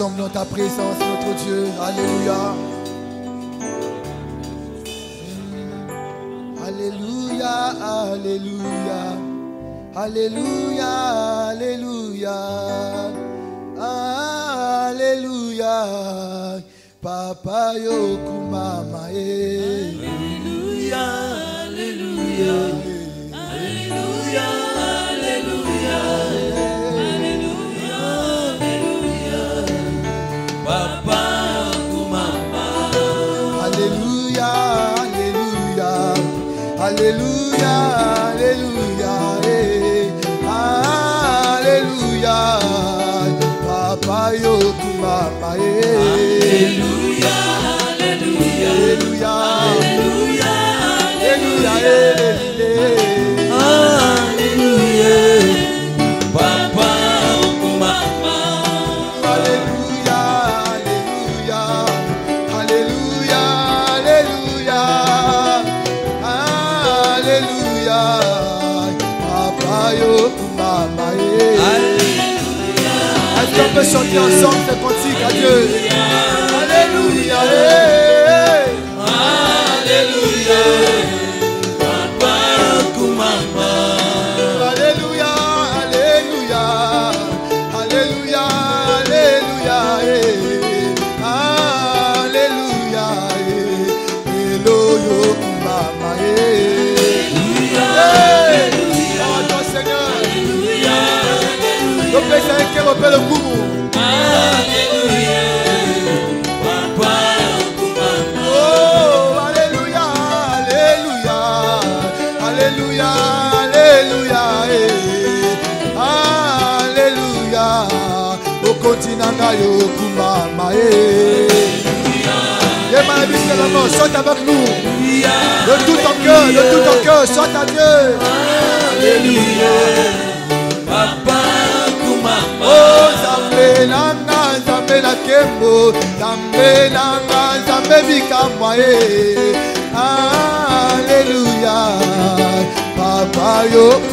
sommes dans ta présence, notre Dieu. Alléluia. Alléluia, Alléluia, Alléluia, Alléluia, Alléluia, Papa Yokumama, eh. Alléluia, Alléluia. Alléluia, Hallelujah, Hallelujah, yoku eh. Hallelujah, Hallelujah. Peut chanter ensemble ce cantique à Dieu? Alléluia. Alléluia. Papa Kumama. Alléluia, Yokuma, Maé. Yema, Biscalamon, saute avec nous. De tout ton cœur, de tout ton cœur, saute à Dieu. Alléluia, Papa, Kuma, Oh, Zambé, Nanga, Zambé, la Kembo, Zambé, Nanga, Zambé, Bika, Maé. Alléluia, Papa, Yokuma.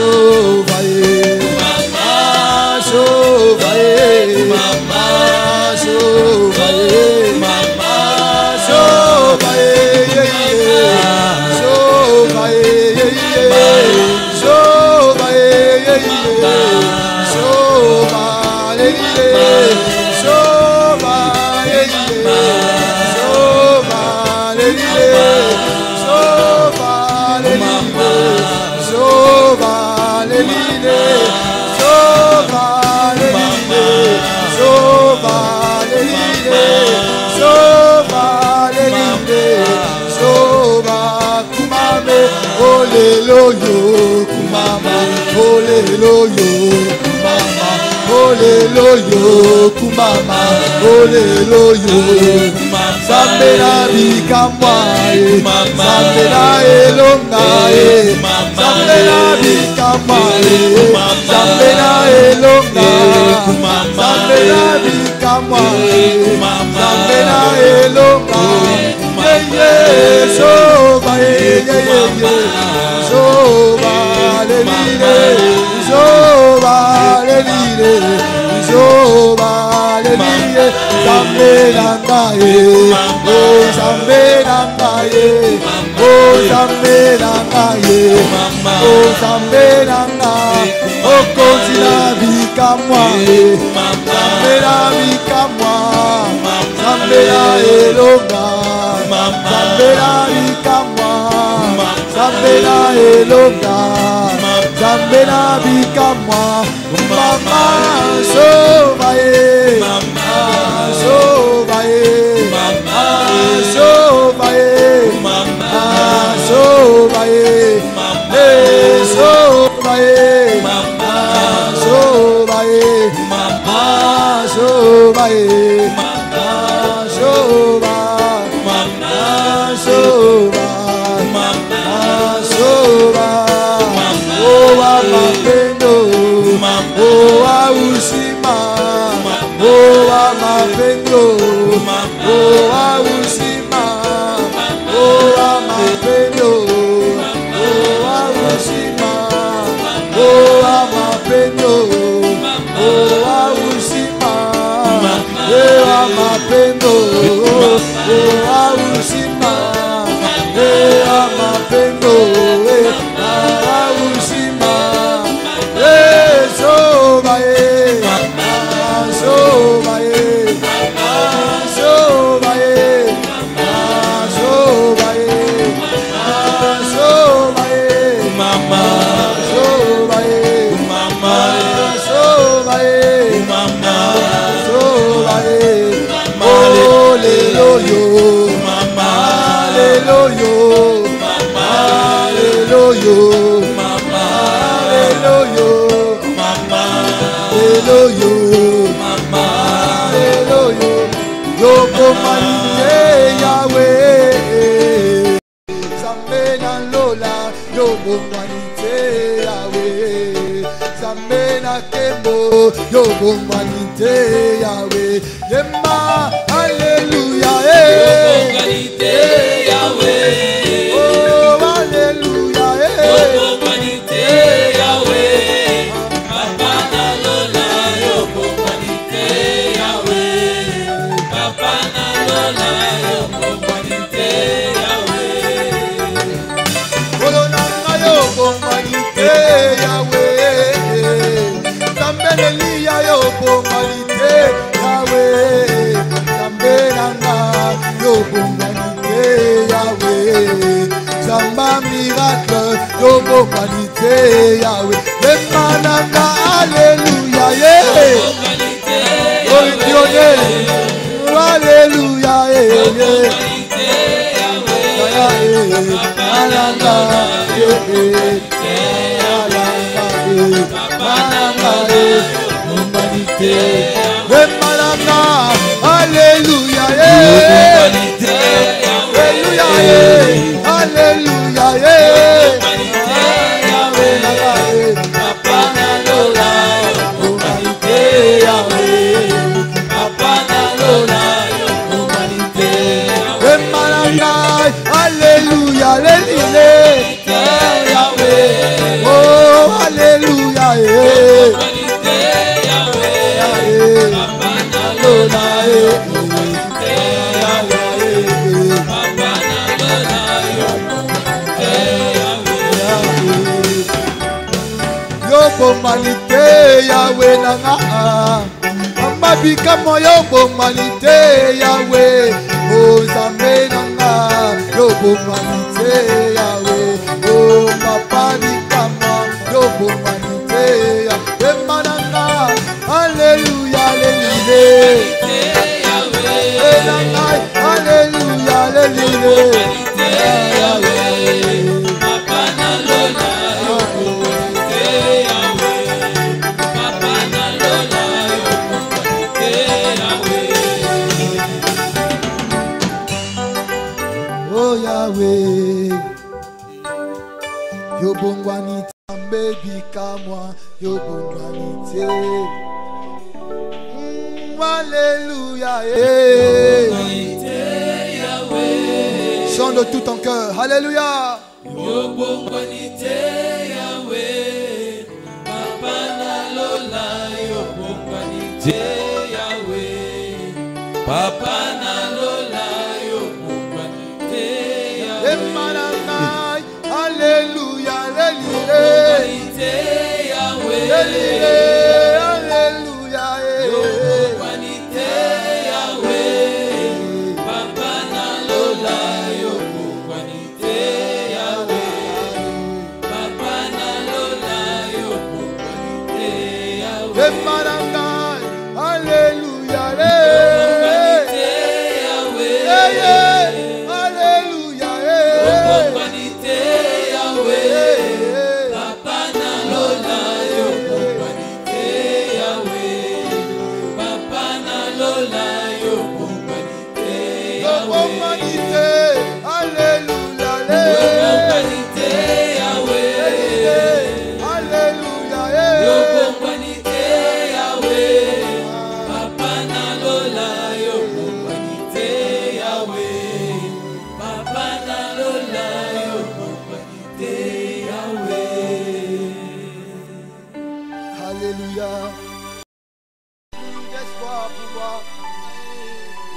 Oh. oleloyo kumama. Oleloyo nzambe na bikamwa ye nzambe na elonga ye nzambe na bikamwa ye nzambe na elonga. Nzambe na bikamwa ye nzambe na elonga. Yeye soba yeye soba nzambe na ngai o nzambe na ngai o nzambe na ngai o nzambe na ngai okonzi na bikamwa nzambe na bikamwa nzambe na elonga. Nzambe na bikamwa nzambe na elonga. Nzambe na bikamwa mama. Soba ye matando yo, mama. Hello yo, mama. Hello mama. Hello yo, yo komani Yahweh. Zamena lola, yo komani te Yahweh. Zamena kembo, yo komani. Humanity, miracle, yobo qualité Yahweh. Mema alléluia, yeah. Glory to your. Alléluia, yeah. Alanga, yeah. Alléluia, yeah. Alléluia, bomali te yawe nanga mabikamo yo bomali te yawe ozambe nanga yo bomali te yawe o papa likama. Yo bomali te ya pemba nanga aleluya lelile enangai aleluya lelile Oh Yahweh, yobongwani tambe bikamwa yobongwani te. Mm, Alléluia, eh. Chante de tout ton cœur, Alléluia. Papa na lola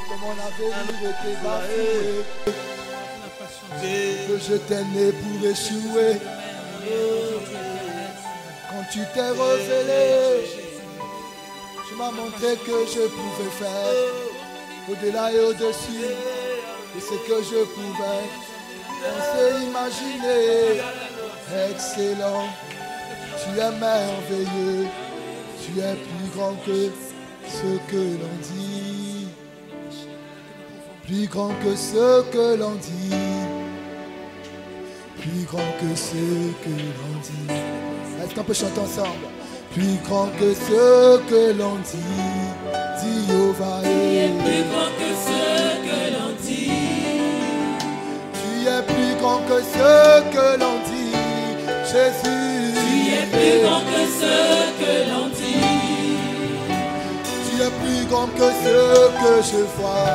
comme on avait vu tes bafoués. Que je t'ai né pour échouer. Quand tu t'es révélé, tu m'as montré que je pouvais faire au-delà et au-dessus de ce que je pouvais penser, imaginer. Excellent. Tu es merveilleux, tu es plus grand que ce que l'on dit. Plus grand que ce que l'on dit. Plus grand que ce que l'on dit. Est-ce qu'on peut chanter ensemble? Plus grand que ce que l'on dit. Dit Jéhovah. Plus grand que ce que l'on dit. Tu es plus grand que ce que l'on dit. Jésus. Tu es plus grand que ce que l'on dit. Tu es plus grand que ce que je vois.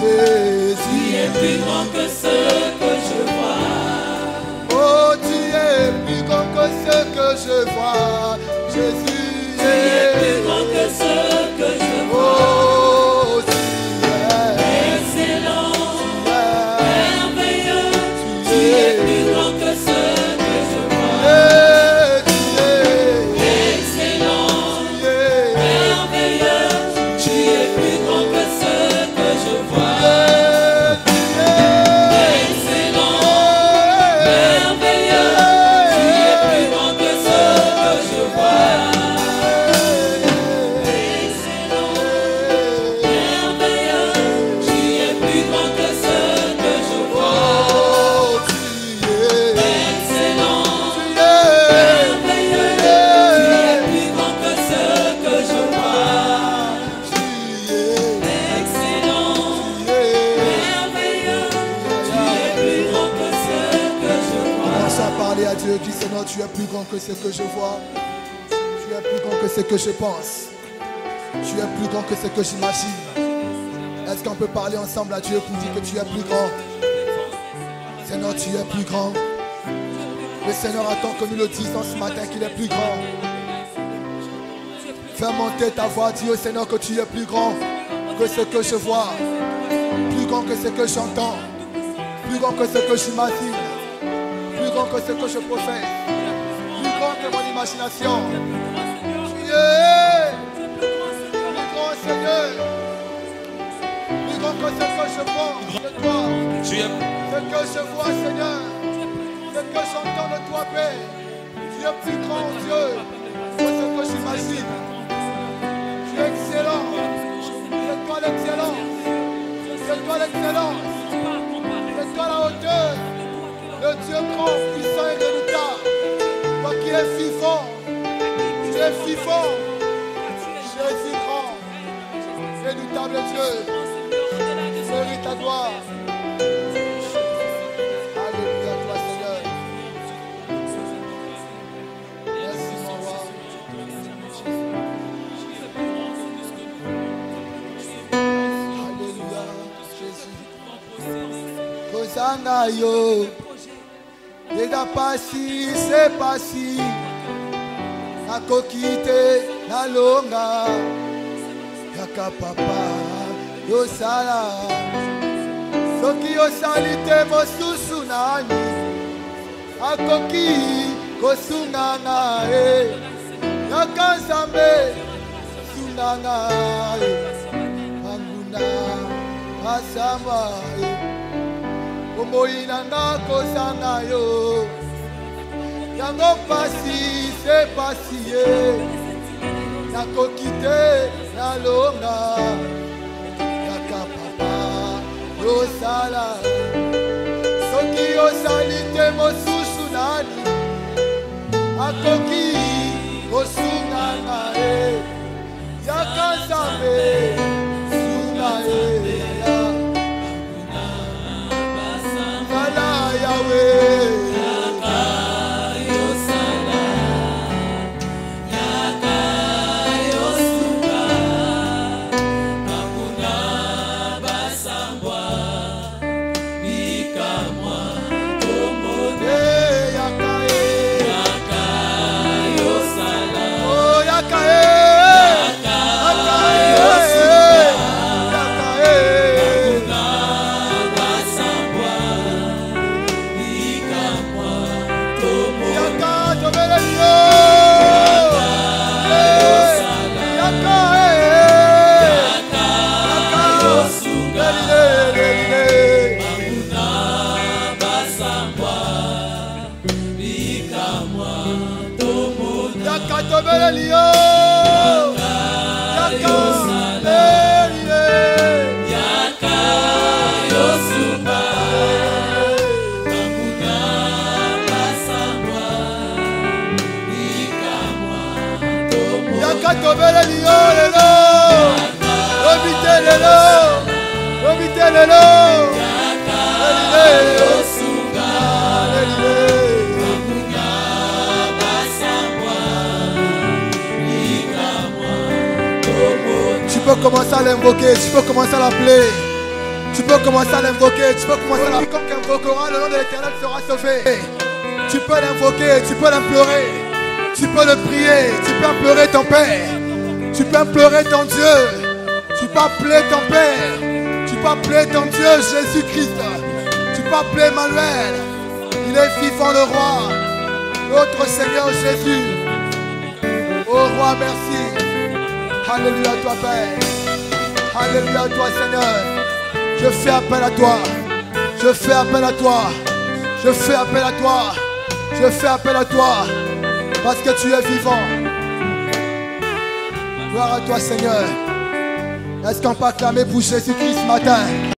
Jésus. Tu es plus grand que ce que je vois. Que je pense. Tu es plus grand que ce que j'imagine. Est-ce qu'on peut parler ensemble à Dieu pour dire que tu es plus grand? Seigneur, tu es plus grand. Le Seigneur attend que nous le disions ce matin qu'il est plus grand. Fais monter ta voix, dis au Seigneur que tu es plus grand que ce que je vois. Plus grand que ce que j'entends. Plus grand que ce que j'imagine plus grand que ce que je professe, plus grand que mon imagination. Plus grand Seigneur, plus grand que ce que je vois Seigneur, ce que j'entends de toi Père. Tu plus grand Dieu que ce que j'imagine. Tu es excellent, c'est toi l'excellence, c'est toi l'excellence, c'est toi la hauteur. Le Dieu grand, puissant et redoutable. Toi qui es vivant. Tu es vivant. Jésus grand. Redoutable Dieu. Mérite ta gloire. Alléluia toi Seigneur. Merci mon roi. Alléluia Jésus. Kozanga yo. eza pasi se pasi nakoki te nalonga kaka papa yosala. Soki osali te mosusu nani? Akoki kosunga ngai yaka nzambe sunga ngai banguna basamba bomoi na nga kozanga yo yango pasi se pasi ye. Nakoki te nalonga. Yaka papa yosala. Soki osali te mosusu nani? Akoki kosunga na ye. Yaka nzambe Hallelujah. Tu peux commencer à l'invoquer, tu peux commencer à l'appeler. Tu peux commencer à l'invoquer, tu peux commencer à l'appeler. Quiconque invoquera, le nom de l'éternel sera sauvé. Tu peux l'invoquer, tu peux l'implorer. Tu peux le prier, tu peux implorer ton Père. Tu peux implorer ton Dieu. Tu peux appeler ton Père. Tu peux appeler ton Dieu Jésus-Christ. Tu peux appeler Emmanuel. Il est vivant le roi. Notre Seigneur Jésus. Oh roi, merci. Alléluia à toi, Père. Alléluia à toi, Seigneur. Je fais appel à toi. Je fais appel à toi. Je fais appel à toi. Je fais appel à toi. Parce que tu es vivant. Gloire à toi, Seigneur. Est-ce qu'on peut acclamer pour Jésus-Christ ce matin?